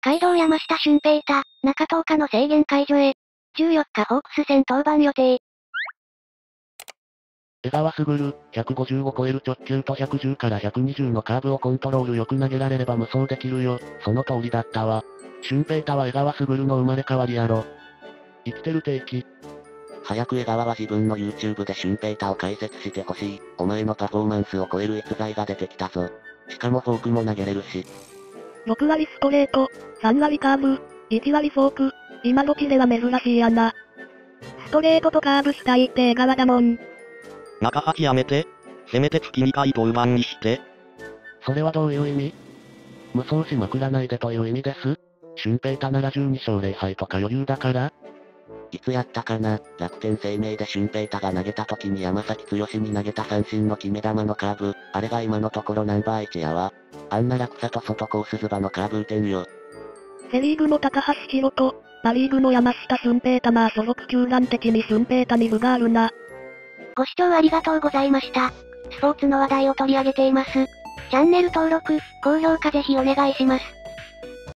街道山下俊平太、中10日の制限解除へ。14日ホークス戦登板予定。江川卓、150を超える直球と110から120のカーブをコントロールよく投げられれば無双できるよ。その通りだったわ。俊平太は江川卓の生まれ変わりやろ。生きてる定期。早く江川は自分の YouTube で俊平太を解説してほしい。お前のパフォーマンスを超える逸材が出てきたぞ。しかもフォークも投げれるし。6割ストレート、3割カーブ、1割フォーク。今時では珍しいやな。ストレートとカーブしたいって江川だもん。中8やめて。せめて月2回登板にして。それはどういう意味？無双しまくらないでという意味です俊平太なら12勝0敗とか余裕だからいつやったかな？楽天生命で俊平太が投げた時に山崎剛に投げた三振の決め球のカーブ、あれが今のところナンバー1やわ。あんな落差と外コースズバのカーブ打てんよ。セリーグの高橋宏と、パリーグの山下俊平太まあ所属球団的に俊平太に分があるな。ご視聴ありがとうございました。スポーツの話題を取り上げています。チャンネル登録、高評価ぜひお願いします。